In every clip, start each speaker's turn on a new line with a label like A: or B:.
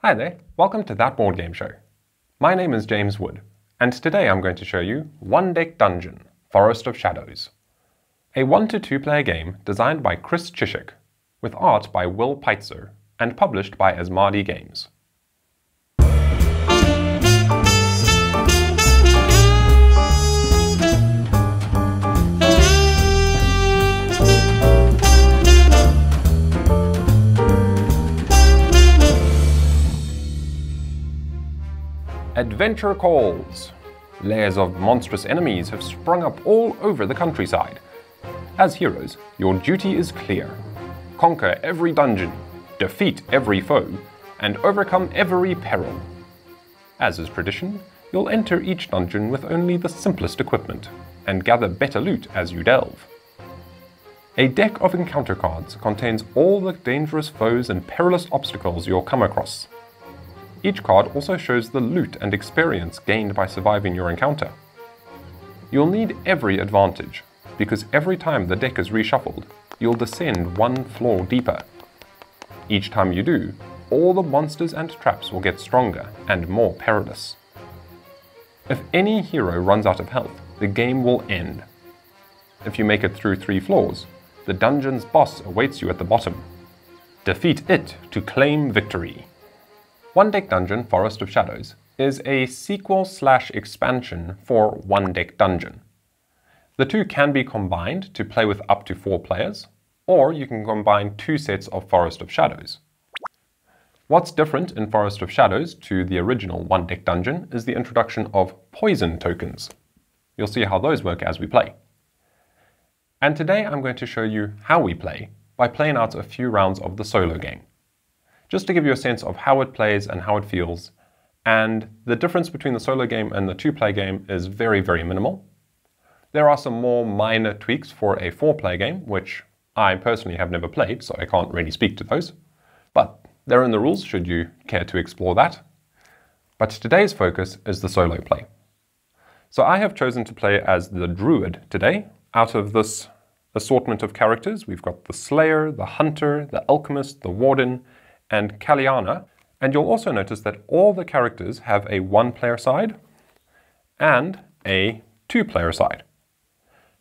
A: Hi there, welcome to That Board Game Show. My name is James Wood, and today I'm going to show you One Deck Dungeon, Forest of Shadows. A 1 to 2 player game designed by Chris Cieslik, with art by Will Pitzer, and published by Asmadi Games. Adventure calls. Layers of monstrous enemies have sprung up all over the countryside. As heroes, your duty is clear. Conquer every dungeon, defeat every foe, and overcome every peril. As is tradition, you'll enter each dungeon with only the simplest equipment, and gather better loot as you delve. A deck of encounter cards contains all the dangerous foes and perilous obstacles you'll come across. Each card also shows the loot and experience gained by surviving your encounter. You'll need every advantage, because every time the deck is reshuffled, you'll descend one floor deeper. Each time you do, all the monsters and traps will get stronger and more perilous. If any hero runs out of health, the game will end. If you make it through three floors, the dungeon's boss awaits you at the bottom. Defeat it to claim victory. One Deck Dungeon Forest of Shadows is a sequel slash expansion for One Deck Dungeon. The two can be combined to play with up to four players, or you can combine two sets of Forest of Shadows. What's different in Forest of Shadows to the original One Deck Dungeon is the introduction of poison tokens. You'll see how those work as we play. And today I'm going to show you how we play by playing out a few rounds of the solo game just to give you a sense of how it plays and how it feels. And the difference between the solo game and the two-player game is very, very minimal. There are some more minor tweaks for a four-player game, which I personally have never played, so I can't really speak to those. But they're in the rules should you care to explore that. But today's focus is the solo play. So I have chosen to play as the Druid today. Out of this assortment of characters, we've got the Slayer, the Hunter, the Alchemist, the Warden, and Kaliana. And you'll also notice that all the characters have a one-player side and a two-player side.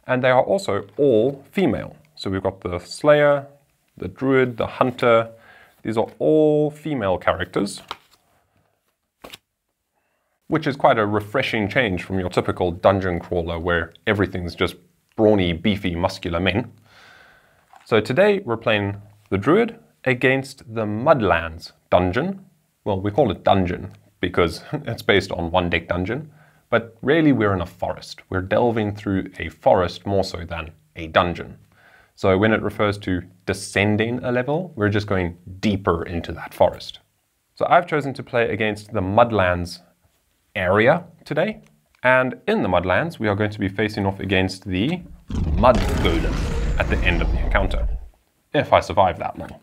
A: And they are also all female. So we've got the Slayer, the Druid, the Hunter. These are all female characters, which is quite a refreshing change from your typical dungeon crawler where everything's just brawny, beefy, muscular men. So today we're playing the Druid, against the Mudlands dungeon. Well, we call it dungeon because it's based on one deck dungeon, but really we're in a forest. We're delving through a forest more so than a dungeon. So when it refers to descending a level, we're just going deeper into that forest. So I've chosen to play against the Mudlands area today. And in the Mudlands, we are going to be facing off against the Mud Golem at the end of the encounter, if I survive that long.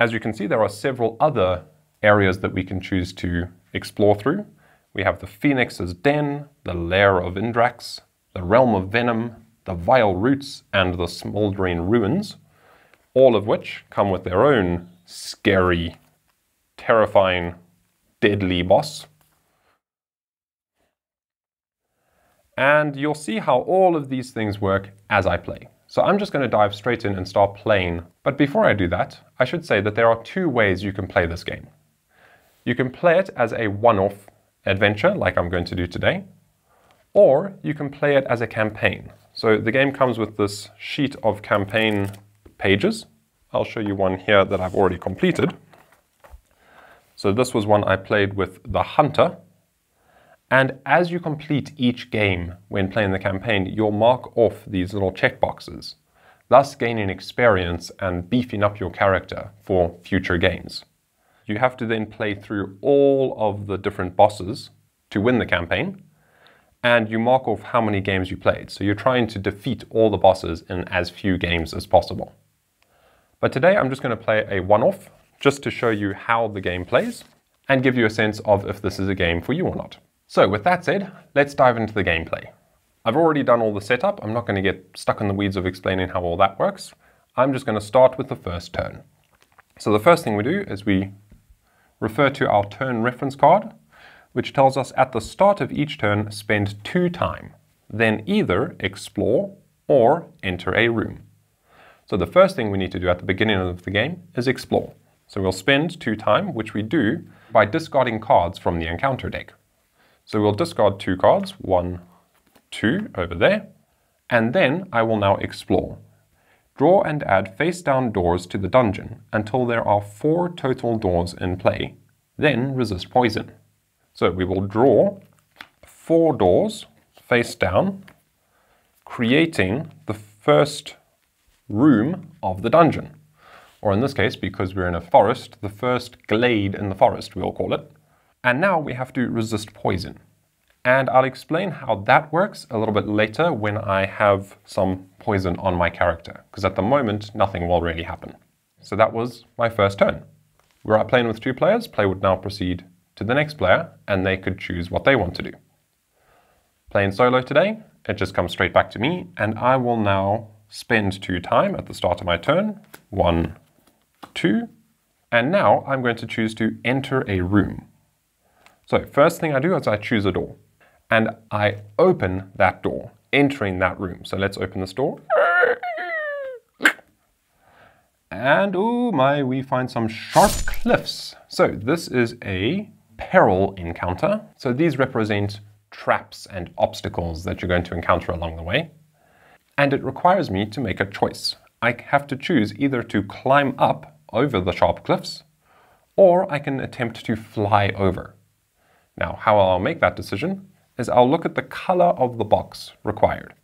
A: As you can see, there are several other areas that we can choose to explore through. We have the Phoenix's Den, the Lair of Indrax, the Realm of Venom, the Vile Roots, and the Smoldering Ruins, all of which come with their own scary, terrifying, deadly boss. And you'll see how all of these things work as I play. So I'm just going to dive straight in and start playing. But before I do that, I should say that there are two ways you can play this game. You can play it as a one-off adventure, like I'm going to do today, or you can play it as a campaign. So the game comes with this sheet of campaign pages. I'll show you one here that I've already completed. So this was one I played with the Hunter, and as you complete each game when playing the campaign, you'll mark off these little checkboxes, thus gaining experience and beefing up your character for future games. You have to then play through all of the different bosses to win the campaign, and you mark off how many games you played. So you're trying to defeat all the bosses in as few games as possible. But today I'm just going to play a one-off just to show you how the game plays and give you a sense of if this is a game for you or not. So with that said, let's dive into the gameplay. I've already done all the setup. I'm not going to get stuck in the weeds of explaining how all that works. I'm just going to start with the first turn. So the first thing we do is we refer to our turn reference card, which tells us at the start of each turn spend two time, then either explore or enter a room. So the first thing we need to do at the beginning of the game is explore. So we'll spend two time, which we do by discarding cards from the encounter deck. So we'll discard two cards, one, two over there, and then I will now explore. Draw and add face down doors to the dungeon until there are four total doors in play, then resist poison. So we will draw four doors face down, creating the first room of the dungeon. Or in this case, because we're in a forest, the first glade in the forest, we'll call it. And now we have to resist poison. And I'll explain how that works a little bit later when I have some poison on my character, because at the moment, nothing will really happen. So that was my first turn. Were I playing with two players, play would now proceed to the next player, and they could choose what they want to do. Playing solo today, it just comes straight back to me, and I will now spend two time at the start of my turn. One, two. And now I'm going to choose to enter a room. So first thing I do is I choose a door. And I open that door, entering that room. So let's open this door. And oh my, we find some sharp cliffs. So this is a peril encounter. So these represent traps and obstacles that you're going to encounter along the way and it requires me to make a choice. I have to choose either to climb up over the sharp cliffs, or I can attempt to fly over. Now, how I'll make that decision is I'll look at the color of the box required.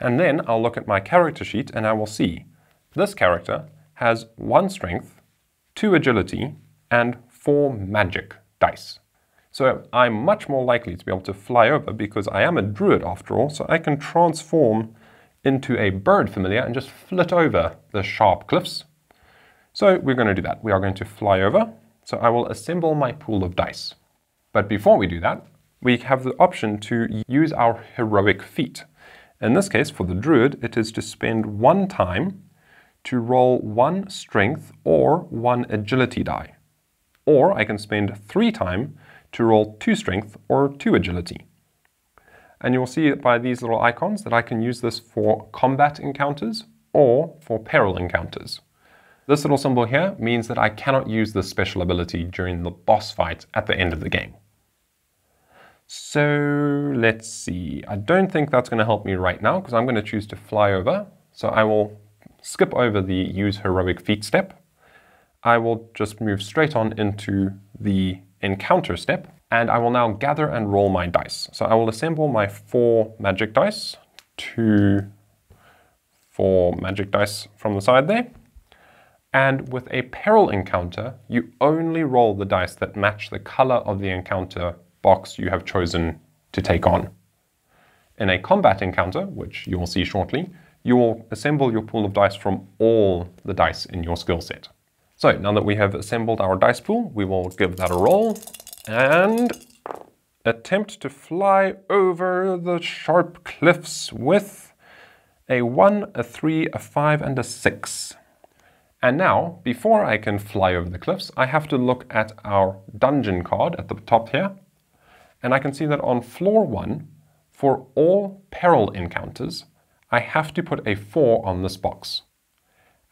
A: And then I'll look at my character sheet and I will see this character has one strength, two agility, and four magic dice. So I'm much more likely to be able to fly over because I am a druid after all, so I can transform into a bird familiar and just flit over the sharp cliffs. So we're going to do that. We are going to fly over. So I will assemble my pool of dice. But before we do that, we have the option to use our heroic feat. In this case, for the druid, it is to spend one time to roll one strength or one agility die. Or I can spend three time to roll two strength or two agility. And you'll see by these little icons that I can use this for combat encounters or for peril encounters. This little symbol here means that I cannot use this special ability during the boss fight at the end of the game. So let's see. I don't think that's going to help me right now because I'm going to choose to fly over. So I will skip over the use heroic feat step. I will just move straight on into the encounter step and I will now gather and roll my dice. So I will assemble my four magic dice, two, four magic dice from the side there. And with a peril encounter, you only roll the dice that match the color of the encounter box you have chosen to take on. In a combat encounter, which you will see shortly, you will assemble your pool of dice from all the dice in your skill set. So now that we have assembled our dice pool, we will give that a roll and attempt to fly over the sharp cliffs with a 1, a 3, a 5, and a 6. And now, before I can fly over the cliffs, I have to look at our dungeon card at the top here. And I can see that on floor 1, for all peril encounters, I have to put a 4 on this box.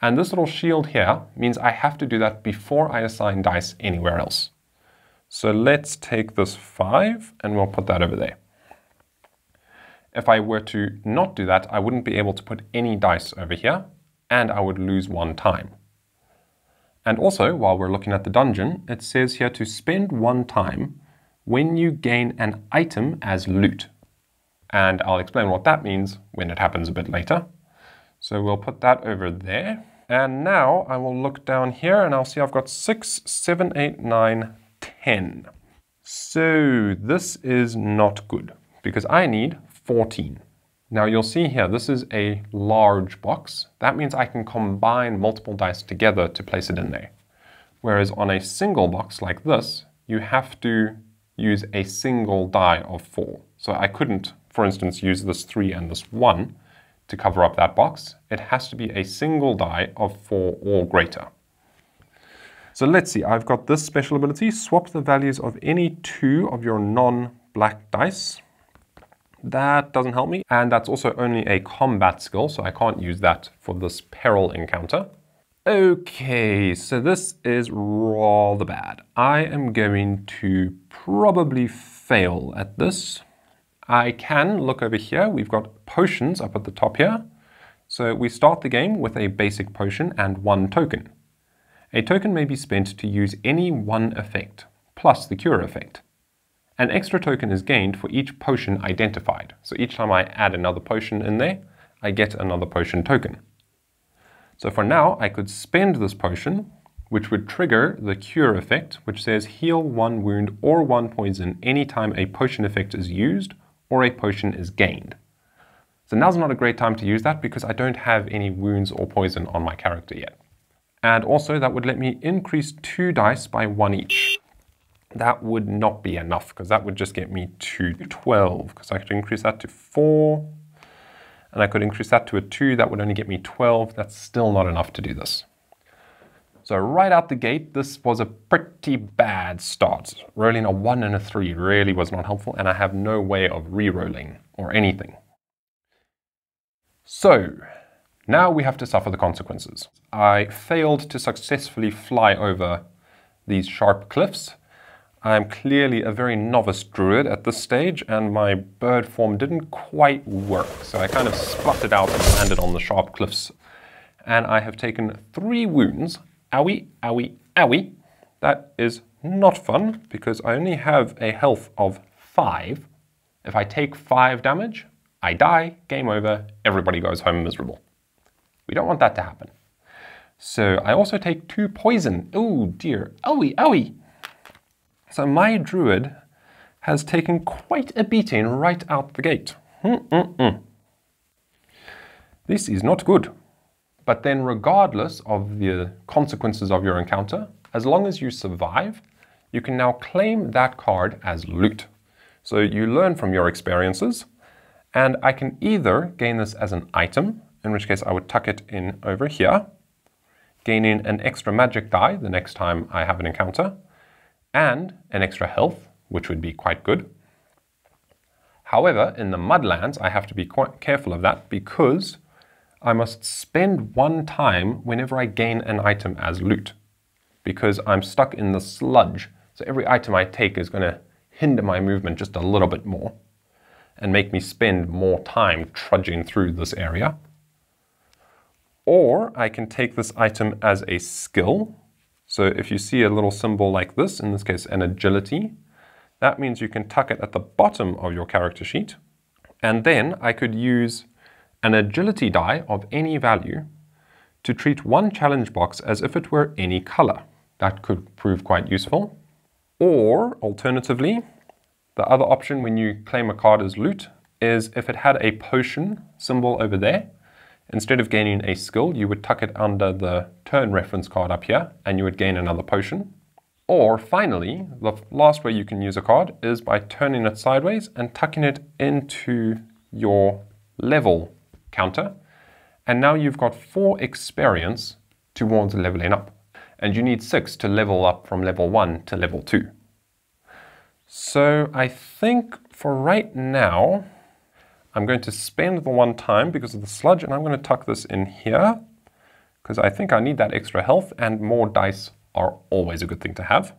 A: And this little shield here means I have to do that before I assign dice anywhere else. So let's take this 5 and we'll put that over there. If I were to not do that, I wouldn't be able to put any dice over here, and I would lose one time. And also, while we're looking at the dungeon, it says here to spend one time when you gain an item as loot. And I'll explain what that means when it happens a bit later. So we'll put that over there. And now I will look down here and I'll see I've got six, seven, eight, nine, 10. So this is not good because I need 14. Now you'll see here, this is a large box. That means I can combine multiple dice together to place it in there. Whereas on a single box like this, you have to use a single die of four. So I couldn't, for instance, use this three and this one to cover up that box. It has to be a single die of four or greater. So let's see, I've got this special ability, swap the values of any two of your non-black dice. That doesn't help me. And that's also only a combat skill, so I can't use that for this peril encounter. Okay, so this is rather bad. I am going to probably fail at this. I can look over here. We've got potions up at the top here. So we start the game with a basic potion and one token. A token may be spent to use any one effect, plus the cure effect. An extra token is gained for each potion identified. So each time I add another potion in there, I get another potion token. So for now, I could spend this potion, which would trigger the cure effect, which says heal one wound or one poison anytime a potion effect is used or a potion is gained. So now's not a great time to use that because I don't have any wounds or poison on my character yet. And also that would let me increase two dice by one each. That would not be enough because that would just get me to 12 because I could increase that to four and I could increase that to a 2, that would only get me 12. That's still not enough to do this. So right out the gate, this was a pretty bad start. Rolling a 1 and a 3 really was not helpful, and I have no way of re-rolling or anything. So, now we have to suffer the consequences. I failed to successfully fly over these sharp cliffs, I'm clearly a very novice druid at this stage, and my bird form didn't quite work. So I kind of spluttered out and landed on the sharp cliffs. And I have taken three wounds. Owie, owie, owie. That is not fun, because I only have a health of five. If I take five damage, I die, game over, everybody goes home miserable. We don't want that to happen. So I also take two poison. Oh dear, owie, owie. So my druid has taken quite a beating right out the gate. Mm -mm -mm. This is not good. But then regardless of the consequences of your encounter, as long as you survive, you can now claim that card as loot. So you learn from your experiences, and I can either gain this as an item, in which case I would tuck it in over here, gaining an extra magic die the next time I have an encounter, and an extra health, which would be quite good. However, in the Mudlands, I have to be quite careful of that because I must spend one time whenever I gain an item as loot because I'm stuck in the sludge. So every item I take is going to hinder my movement just a little bit more and make me spend more time trudging through this area. Or I can take this item as a skill so if you see a little symbol like this, in this case an agility, that means you can tuck it at the bottom of your character sheet. And then I could use an agility die of any value to treat one challenge box as if it were any color. That could prove quite useful. Or alternatively, the other option when you claim a card as loot is if it had a potion symbol over there, Instead of gaining a skill, you would tuck it under the turn reference card up here, and you would gain another potion. Or finally, the last way you can use a card is by turning it sideways and tucking it into your level counter. And now you've got four experience towards leveling up. And you need six to level up from level one to level two. So I think for right now, I'm going to spend the one time because of the sludge, and I'm going to tuck this in here because I think I need that extra health, and more dice are always a good thing to have.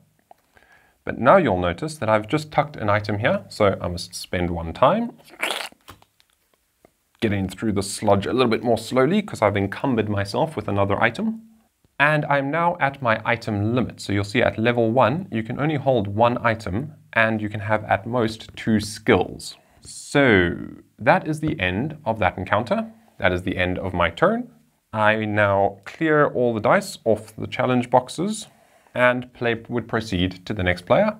A: But now you'll notice that I've just tucked an item here, so I must spend one time getting through the sludge a little bit more slowly because I've encumbered myself with another item. And I'm now at my item limit. So you'll see at level one, you can only hold one item and you can have at most two skills. So that is the end of that encounter. That is the end of my turn. I now clear all the dice off the challenge boxes and play would proceed to the next player.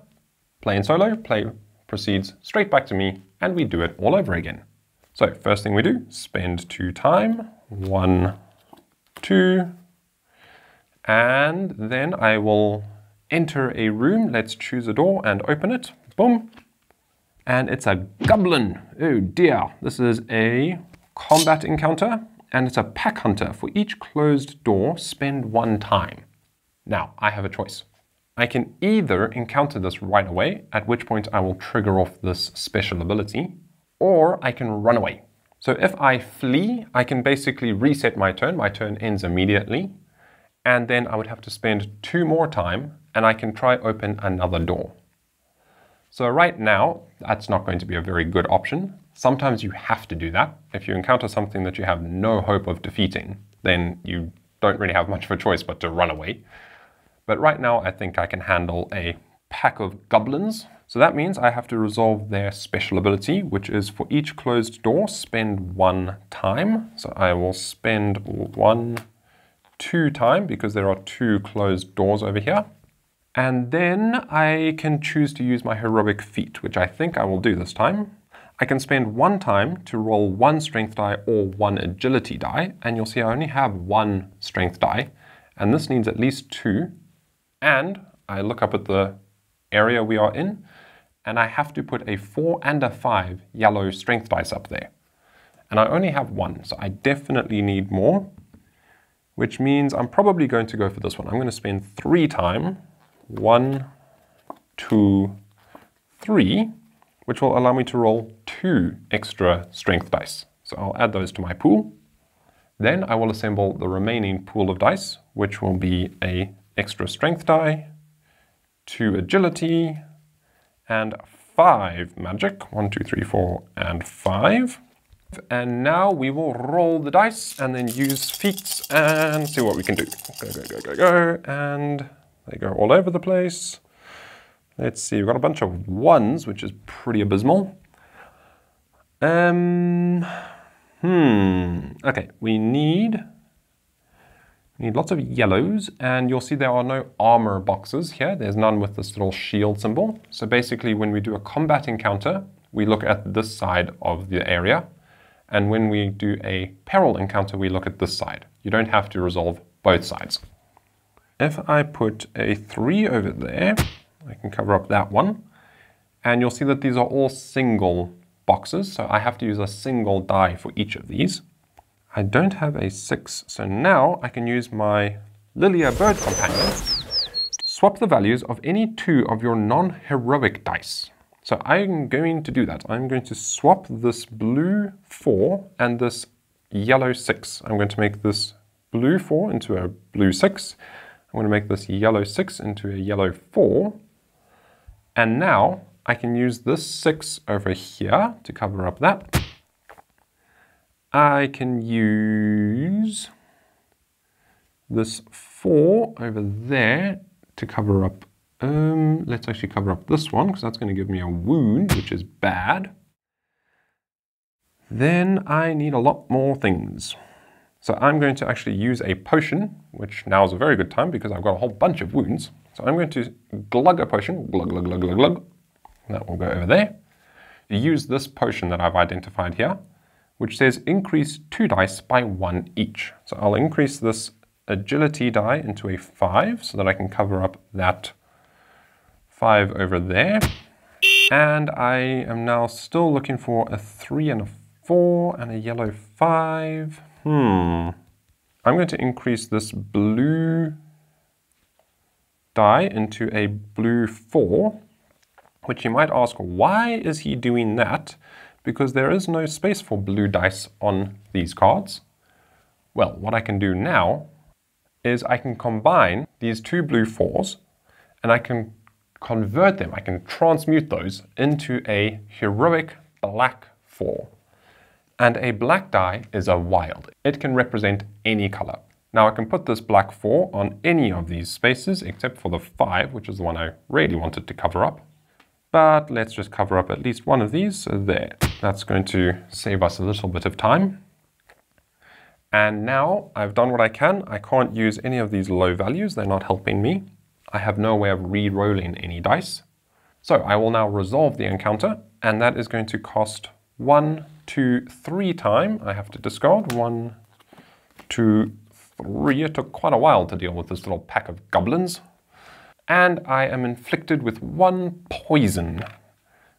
A: Play in solo, play proceeds straight back to me and we do it all over again. So first thing we do, spend two time, one, two, and then I will enter a room. Let's choose a door and open it. Boom and it's a goblin. Oh dear. This is a combat encounter, and it's a pack hunter. For each closed door, spend one time. Now, I have a choice. I can either encounter this right away, at which point I will trigger off this special ability, or I can run away. So if I flee, I can basically reset my turn. My turn ends immediately. And then I would have to spend two more time and I can try open another door. So right now, that's not going to be a very good option. Sometimes you have to do that. If you encounter something that you have no hope of defeating, then you don't really have much of a choice but to run away. But right now, I think I can handle a pack of goblins. So that means I have to resolve their special ability, which is for each closed door, spend one time. So I will spend one, two time, because there are two closed doors over here. And then I can choose to use my heroic feat, which I think I will do this time. I can spend one time to roll one strength die or one agility die, and you'll see I only have one strength die, and this needs at least two. And I look up at the area we are in, and I have to put a four and a five yellow strength dice up there. And I only have one, so I definitely need more, which means I'm probably going to go for this one. I'm going to spend three time one, two, three, which will allow me to roll two extra strength dice. So I'll add those to my pool. Then I will assemble the remaining pool of dice, which will be a extra strength die, two agility, and five magic. One, two, three, four, and five. And now we will roll the dice and then use feats and see what we can do. Go, go, go, go, go, and they go all over the place. Let's see, we've got a bunch of ones, which is pretty abysmal. Um, hmm, okay, we need, we need lots of yellows, and you'll see there are no armor boxes here. There's none with this little shield symbol. So basically, when we do a combat encounter, we look at this side of the area. And when we do a peril encounter, we look at this side. You don't have to resolve both sides. If I put a 3 over there, I can cover up that one. And you'll see that these are all single boxes, so I have to use a single die for each of these. I don't have a 6, so now I can use my Lilia Bird Companion. Swap the values of any two of your non-heroic dice. So I'm going to do that. I'm going to swap this blue 4 and this yellow 6. I'm going to make this blue 4 into a blue 6 I'm going to make this yellow 6 into a yellow 4. And now I can use this 6 over here to cover up that. I can use this 4 over there to cover up, um, let's actually cover up this one because that's going to give me a wound, which is bad. Then I need a lot more things. So I'm going to actually use a potion, which now is a very good time because I've got a whole bunch of wounds. So I'm going to glug a potion, glug, glug, glug, glug, glug. That will go over there. Use this potion that I've identified here, which says increase two dice by one each. So I'll increase this agility die into a five so that I can cover up that five over there. And I am now still looking for a three and a four and a yellow five. Hmm. I'm going to increase this blue die into a blue 4, which you might ask, why is he doing that? Because there is no space for blue dice on these cards. Well, what I can do now is I can combine these two blue 4s and I can convert them, I can transmute those into a heroic black 4. And a black die is a wild. It can represent any color. Now I can put this black 4 on any of these spaces except for the 5, which is the one I really wanted to cover up. But let's just cover up at least one of these, so there. That's going to save us a little bit of time. And now I've done what I can. I can't use any of these low values, they're not helping me. I have no way of re-rolling any dice. So I will now resolve the encounter, and that is going to cost one two, three time, I have to discard. One, two, three. It took quite a while to deal with this little pack of goblins. And I am inflicted with one poison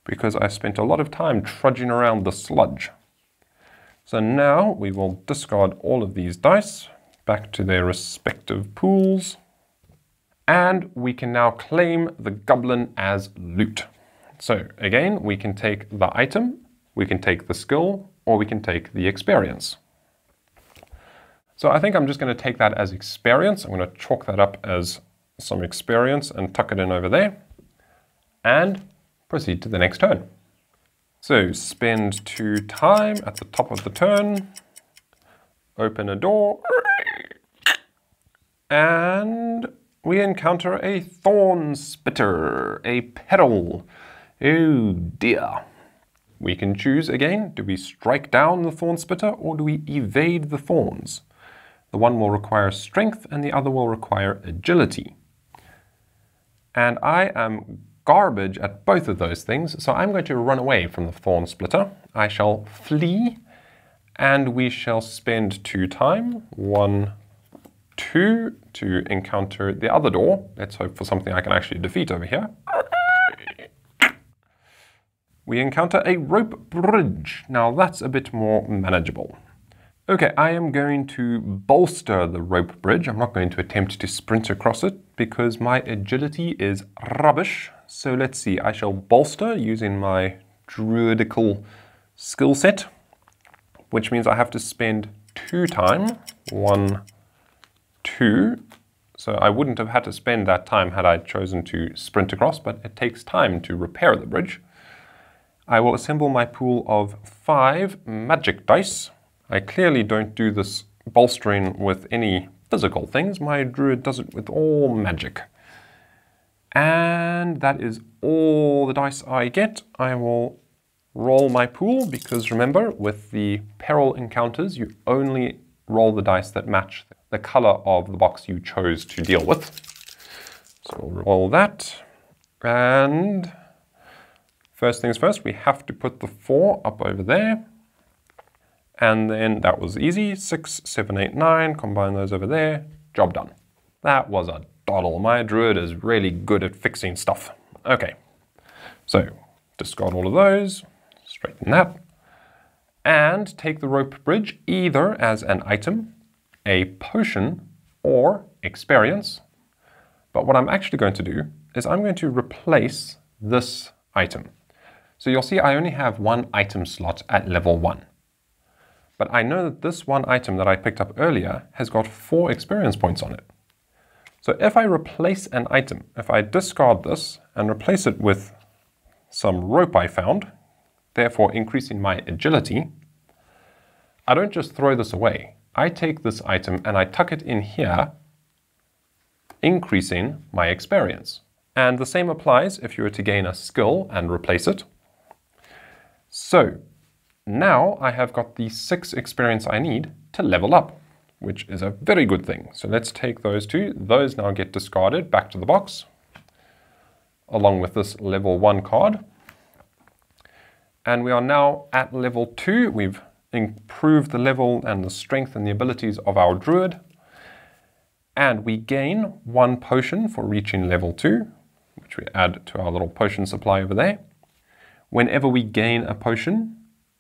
A: because I spent a lot of time trudging around the sludge. So now we will discard all of these dice back to their respective pools. And we can now claim the goblin as loot. So again, we can take the item, we can take the skill, or we can take the experience. So I think I'm just going to take that as experience. I'm going to chalk that up as some experience and tuck it in over there. And proceed to the next turn. So spend two time at the top of the turn, open a door, and we encounter a thorn spitter, a petal. Oh dear. We can choose again, do we strike down the thorn spitter or do we evade the thorns? The one will require strength and the other will require agility. And I am garbage at both of those things, so I'm going to run away from the thorn spitter. I shall flee and we shall spend two time, one, two, to encounter the other door. Let's hope for something I can actually defeat over here we encounter a rope bridge. Now that's a bit more manageable. Okay, I am going to bolster the rope bridge. I'm not going to attempt to sprint across it because my agility is rubbish. So let's see, I shall bolster using my druidical skill set, which means I have to spend two time, one, two. So I wouldn't have had to spend that time had I chosen to sprint across, but it takes time to repair the bridge. I will assemble my pool of five magic dice. I clearly don't do this bolstering with any physical things. My druid does it with all magic. And that is all the dice I get. I will roll my pool because remember, with the peril encounters, you only roll the dice that match the color of the box you chose to deal with. So we'll roll that. And First things first, we have to put the 4 up over there. And then that was easy. 6, 7, 8, 9. Combine those over there. Job done. That was a doddle. My druid is really good at fixing stuff. Okay, so discard all of those. Straighten that. And take the rope bridge either as an item, a potion, or experience. But what I'm actually going to do is I'm going to replace this item. So you'll see I only have one item slot at level 1. But I know that this one item that I picked up earlier has got 4 experience points on it. So if I replace an item, if I discard this and replace it with some rope I found, therefore increasing my agility, I don't just throw this away. I take this item and I tuck it in here, increasing my experience. And the same applies if you were to gain a skill and replace it. So now I have got the six experience I need to level up, which is a very good thing. So let's take those two. Those now get discarded back to the box, along with this level one card. And we are now at level two. We've improved the level and the strength and the abilities of our druid. And we gain one potion for reaching level two, which we add to our little potion supply over there. Whenever we gain a potion,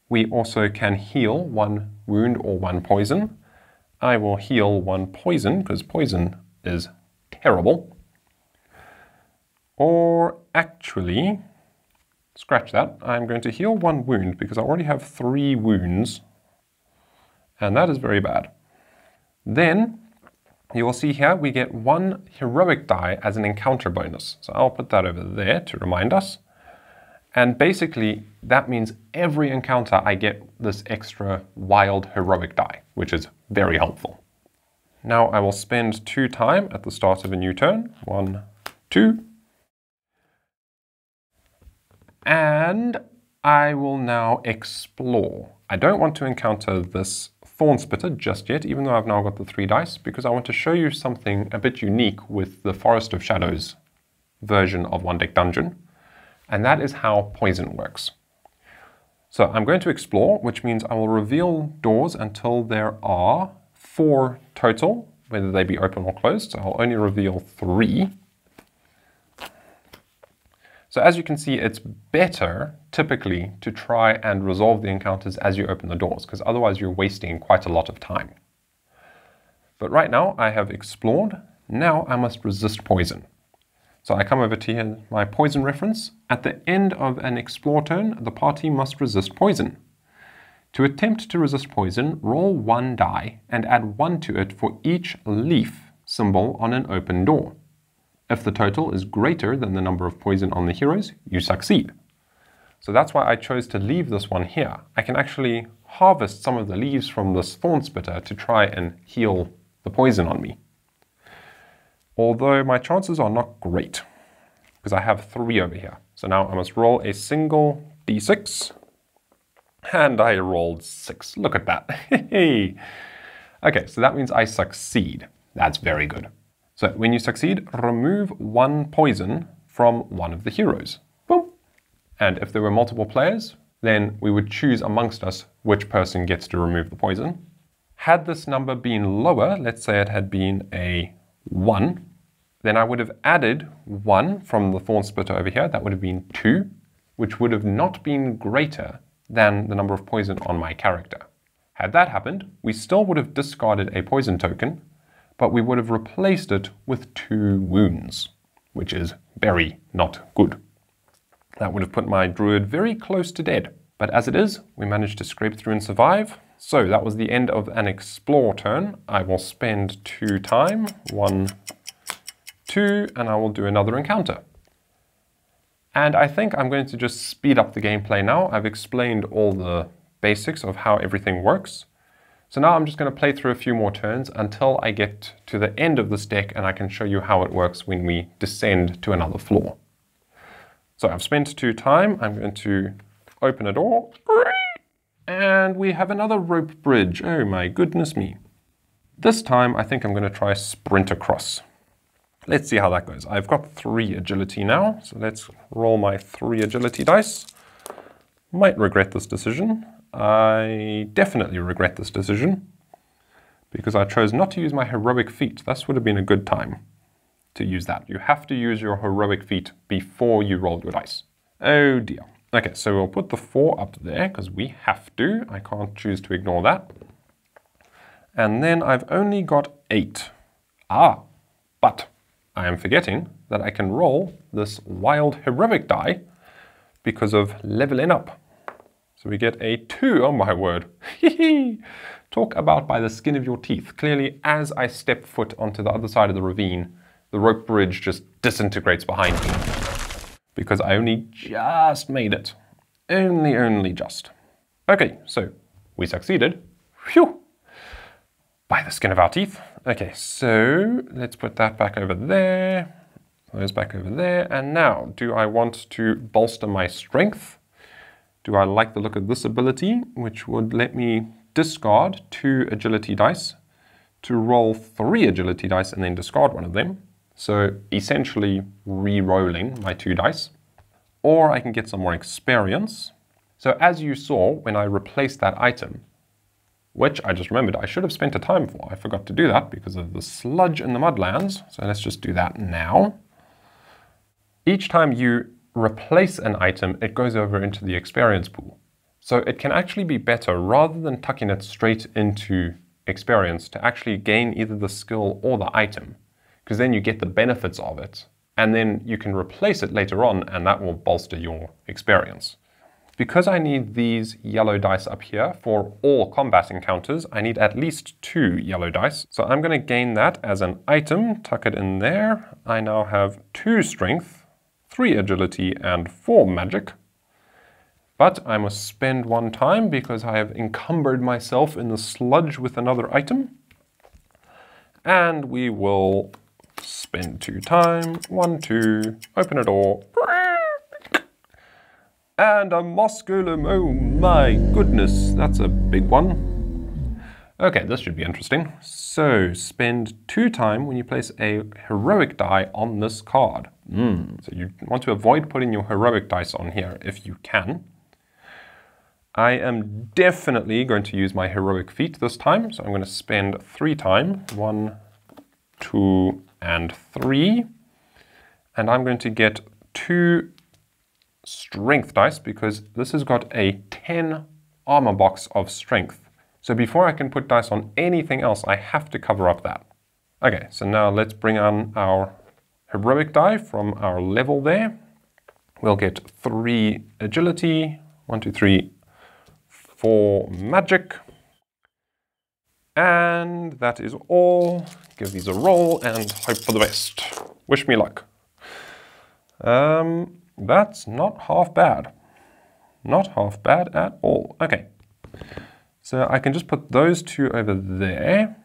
A: we also can heal one wound or one poison. I will heal one poison because poison is terrible. Or actually, scratch that, I'm going to heal one wound because I already have three wounds and that is very bad. Then you will see here we get one heroic die as an encounter bonus. So I'll put that over there to remind us. And basically, that means every encounter I get this extra wild heroic die, which is very helpful. Now I will spend two time at the start of a new turn. One, two. And I will now explore. I don't want to encounter this Thorn Spitter just yet, even though I've now got the three dice, because I want to show you something a bit unique with the Forest of Shadows version of One Deck Dungeon and that is how poison works. So I'm going to explore, which means I will reveal doors until there are four total, whether they be open or closed. So I'll only reveal three. So as you can see, it's better typically to try and resolve the encounters as you open the doors, because otherwise you're wasting quite a lot of time. But right now I have explored Now I must resist poison. So I come over to here, my poison reference. At the end of an explore turn, the party must resist poison. To attempt to resist poison, roll one die and add one to it for each leaf symbol on an open door. If the total is greater than the number of poison on the heroes, you succeed. So that's why I chose to leave this one here. I can actually harvest some of the leaves from this thorn spitter to try and heal the poison on me although my chances are not great because I have three over here. So now I must roll a single d6 and I rolled six. Look at that. okay, so that means I succeed. That's very good. So when you succeed, remove one poison from one of the heroes. Boom. And if there were multiple players, then we would choose amongst us which person gets to remove the poison. Had this number been lower, let's say it had been a 1, then I would have added 1 from the thorn spitter over here. That would have been 2, which would have not been greater than the number of poison on my character. Had that happened, we still would have discarded a poison token, but we would have replaced it with 2 wounds, which is very not good. That would have put my druid very close to dead. But as it is, we managed to scrape through and survive. So that was the end of an explore turn. I will spend two time, one, two, and I will do another encounter. And I think I'm going to just speed up the gameplay now. I've explained all the basics of how everything works. So now I'm just going to play through a few more turns until I get to the end of this deck and I can show you how it works when we descend to another floor. So I've spent two time. I'm going to open a door. And we have another rope bridge. Oh my goodness me. This time I think I'm going to try sprint across. Let's see how that goes. I've got three agility now, so let's roll my three agility dice. Might regret this decision. I definitely regret this decision because I chose not to use my heroic feat. This would have been a good time to use that. You have to use your heroic feat before you roll your dice. Oh dear. Okay, so we'll put the four up there because we have to. I can't choose to ignore that. And then I've only got eight. Ah, but I am forgetting that I can roll this wild heroic die because of leveling up. So we get a 2, oh my word. Talk about by the skin of your teeth. Clearly, as I step foot onto the other side of the ravine, the rope bridge just disintegrates behind me. Because I only just made it. Only, only just. Okay, so we succeeded. Phew! By the skin of our teeth. Okay, so let's put that back over there. Those back over there. And now, do I want to bolster my strength? Do I like the look of this ability, which would let me discard two agility dice to roll three agility dice and then discard one of them. So essentially re-rolling my two dice. Or I can get some more experience. So as you saw, when I replaced that item, which I just remembered I should have spent a time for. I forgot to do that because of the sludge in the mudlands. So let's just do that now. Each time you replace an item, it goes over into the experience pool. So it can actually be better rather than tucking it straight into experience to actually gain either the skill or the item, because then you get the benefits of it. And then you can replace it later on and that will bolster your experience. Because I need these yellow dice up here for all combat encounters, I need at least two yellow dice. So I'm going to gain that as an item, tuck it in there. I now have two strength, three agility, and four magic. But I must spend one time because I have encumbered myself in the sludge with another item. And we will spend two time, one, two, open a door, and a moss golem. Oh my goodness, that's a big one. Okay, this should be interesting. So, spend two time when you place a heroic die on this card. Mm. So you want to avoid putting your heroic dice on here if you can. I am definitely going to use my heroic feat this time. So I'm going to spend three time. One, two, and three. And I'm going to get two strength dice because this has got a 10 armor box of strength. So before I can put dice on anything else, I have to cover up that. Okay, so now let's bring on our heroic die from our level there. We'll get three agility, one, two, three, four magic. And that is all. Give these a roll and hope for the best. Wish me luck. Um, that's not half bad. Not half bad at all. Okay. So I can just put those two over there,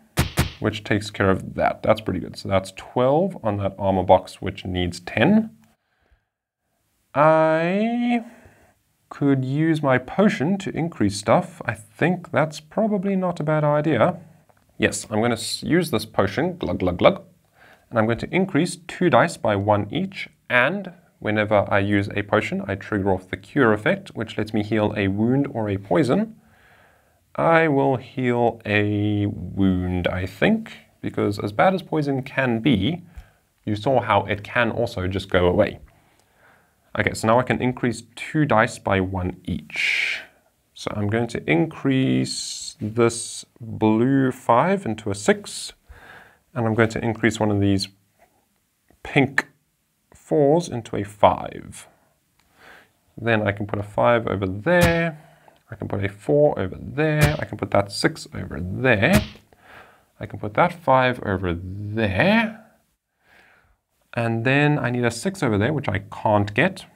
A: which takes care of that. That's pretty good. So that's 12 on that armor box, which needs 10. I could use my potion to increase stuff. I think that's probably not a bad idea. Yes, I'm going to use this potion, glug, glug, glug, and I'm going to increase two dice by one each, and whenever I use a potion, I trigger off the cure effect, which lets me heal a wound or a poison. I will heal a wound, I think, because as bad as poison can be, you saw how it can also just go away. Okay, so now I can increase two dice by one each. So I'm going to increase this blue five into a six, and I'm going to increase one of these pink fours into a five. Then I can put a five over there. I can put a four over there. I can put that six over there. I can put that five over there. And then I need a 6 over there, which I can't get.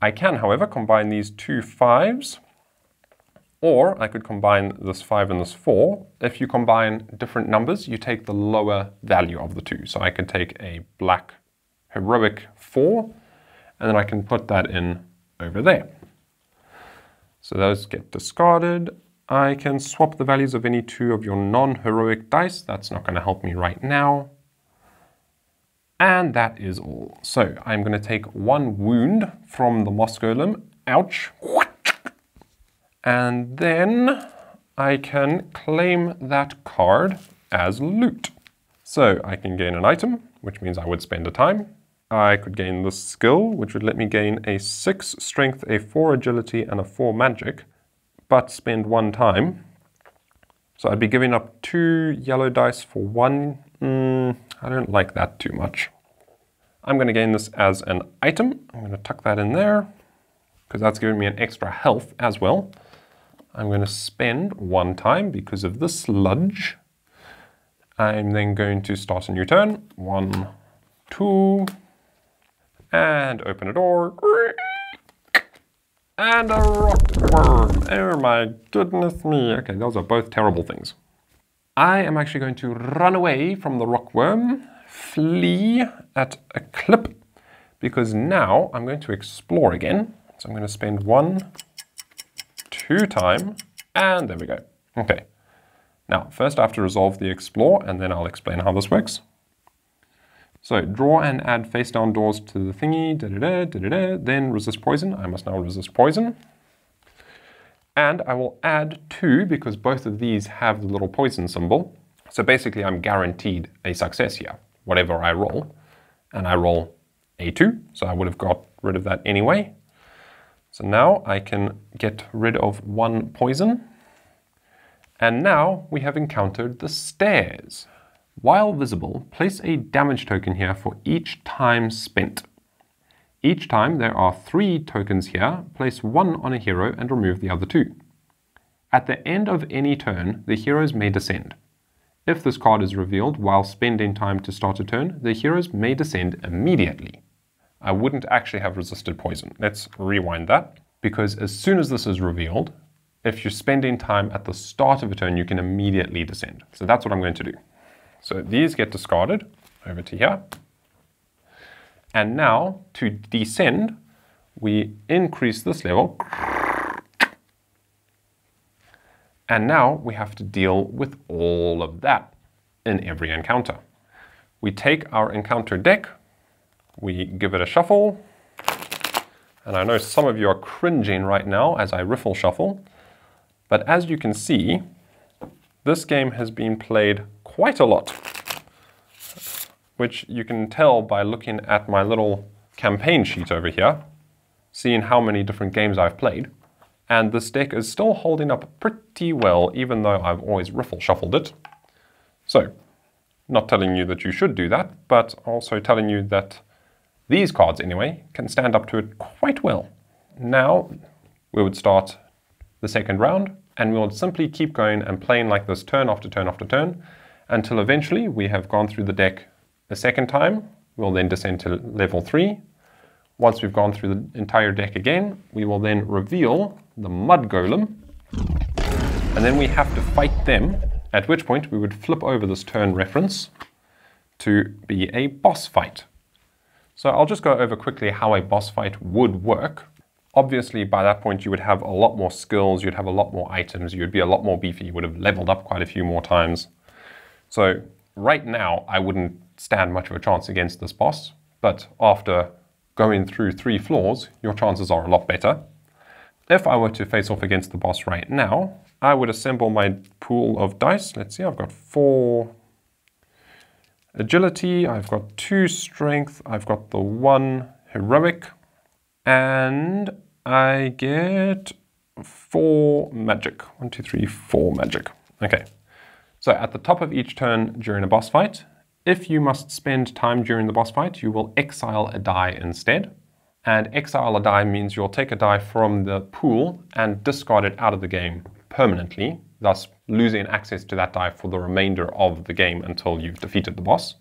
A: I can, however, combine these two 5s, or I could combine this 5 and this 4. If you combine different numbers, you take the lower value of the two. So I could take a black heroic 4, and then I can put that in over there. So those get discarded. I can swap the values of any two of your non-heroic dice. That's not going to help me right now. And that is all. So I'm going to take one wound from the moss. Ouch. And then I can claim that card as loot. So I can gain an item, which means I would spend a time. I could gain this skill, which would let me gain a 6 strength, a 4 agility, and a 4 magic, but spend one time. So I'd be giving up two yellow dice for one Mm, I don't like that too much. I'm going to gain this as an item. I'm going to tuck that in there because that's giving me an extra health as well. I'm going to spend one time because of the sludge. I'm then going to start a new turn. One, two, and open a door. And a rock worm. Oh my goodness me. Okay, those are both terrible things. I am actually going to run away from the rockworm, flee at a clip, because now I'm going to explore again. So I'm going to spend one, two time, and there we go. Okay. Now, first I have to resolve the explore, and then I'll explain how this works. So draw and add face down doors to the thingy, da -da -da, da -da then resist poison. I must now resist poison. And I will add two because both of these have the little poison symbol. So basically I'm guaranteed a success here, whatever I roll. And I roll a2, so I would have got rid of that anyway. So now I can get rid of one poison. And now we have encountered the stairs. While visible, place a damage token here for each time spent. Each time there are three tokens here, place one on a hero and remove the other two. At the end of any turn, the heroes may descend. If this card is revealed while spending time to start a turn, the heroes may descend immediately. I wouldn't actually have resisted poison. Let's rewind that, because as soon as this is revealed, if you're spending time at the start of a turn, you can immediately descend. So that's what I'm going to do. So these get discarded over to here. And now, to descend, we increase this level. And now we have to deal with all of that in every encounter. We take our encounter deck, we give it a shuffle, and I know some of you are cringing right now as I riffle shuffle, but as you can see, this game has been played quite a lot which you can tell by looking at my little campaign sheet over here, seeing how many different games I've played. And this deck is still holding up pretty well, even though I've always riffle shuffled it. So, Not telling you that you should do that, but also telling you that these cards, anyway, can stand up to it quite well. Now, we would start the second round, and we would simply keep going and playing like this turn after turn after turn, until eventually we have gone through the deck a second time. We'll then descend to level 3. Once we've gone through the entire deck again, we will then reveal the Mud Golem, and then we have to fight them, at which point we would flip over this turn reference to be a boss fight. So I'll just go over quickly how a boss fight would work. Obviously, by that point, you would have a lot more skills, you'd have a lot more items, you'd be a lot more beefy, you would have leveled up quite a few more times. So right now, I wouldn't stand much of a chance against this boss, but after going through three floors, your chances are a lot better. If I were to face off against the boss right now, I would assemble my pool of dice. Let's see, I've got four agility, I've got two strength, I've got the one heroic, and I get four magic. One, two, three, four magic. Okay. So at the top of each turn during a boss fight, if you must spend time during the boss fight, you will exile a die instead. And exile a die means you'll take a die from the pool and discard it out of the game permanently, thus losing access to that die for the remainder of the game until you've defeated the boss.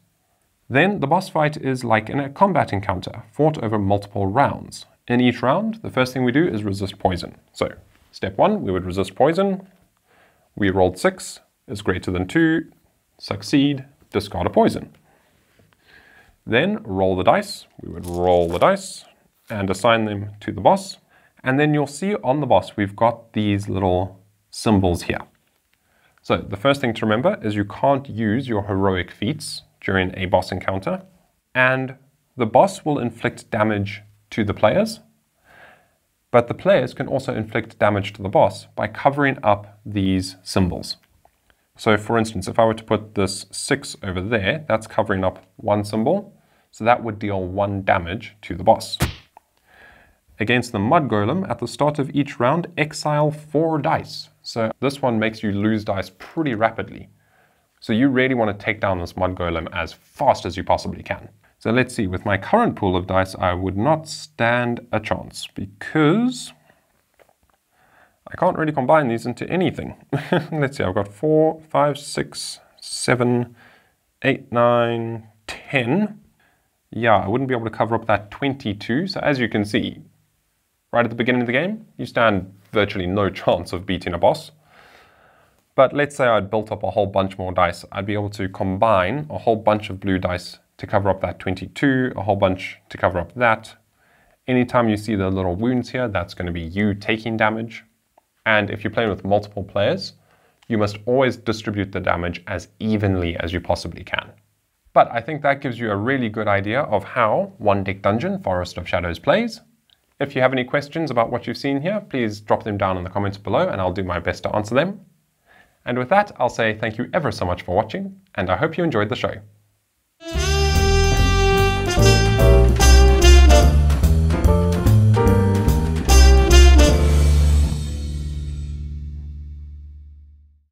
A: Then the boss fight is like in a combat encounter, fought over multiple rounds. In each round, the first thing we do is resist poison. So, step one, we would resist poison. We rolled six, is greater than two, succeed, discard a poison. Then roll the dice. We would roll the dice and assign them to the boss. And then you'll see on the boss, we've got these little symbols here. So the first thing to remember is you can't use your heroic feats during a boss encounter. And the boss will inflict damage to the players, but the players can also inflict damage to the boss by covering up these symbols. So for instance, if I were to put this 6 over there, that's covering up one symbol, so that would deal 1 damage to the boss. Against the Mud Golem, at the start of each round, exile 4 dice. So this one makes you lose dice pretty rapidly. So you really want to take down this Mud Golem as fast as you possibly can. So let's see, with my current pool of dice, I would not stand a chance because I can't really combine these into anything. Let's see, I've got four, five, six, seven, eight, nine, ten. Yeah, I wouldn't be able to cover up that 22. So as you can see, right at the beginning of the game, you stand virtually no chance of beating a boss. But let's say I'd built up a whole bunch more dice. I'd be able to combine a whole bunch of blue dice to cover up that 22, a whole bunch to cover up that. Anytime you see the little wounds here, that's going to be you taking damage. And if you're playing with multiple players, you must always distribute the damage as evenly as you possibly can. But I think that gives you a really good idea of how One Deck Dungeon Forest of Shadows plays. If you have any questions about what you've seen here, please drop them down in the comments below and I'll do my best to answer them. And with that, I'll say thank you ever so much for watching, and I hope you enjoyed the show.